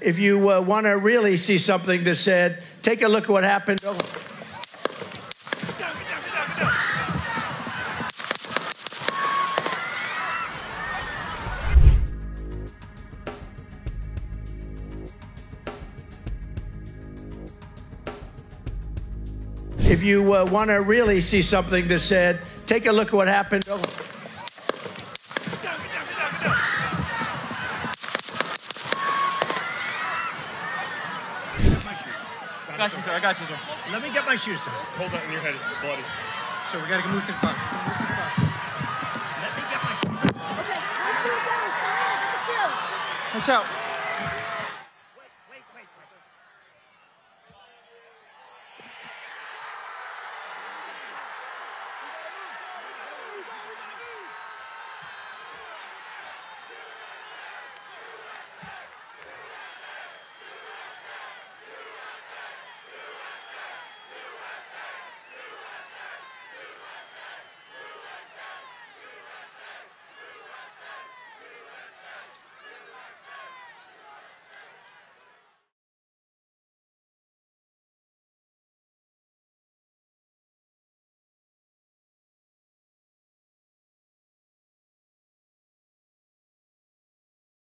If you uh, want to really see something that said, take a look at what happened. Oh. If you uh, want to really see something that said, take a look at what happened. Oh. Got you, sir. I got you, sir. Let me get my shoes, sir. Hold that in your head. It's bloody. So we got to move to the bus. Move to the bus. Let me get my shoes. Watch out.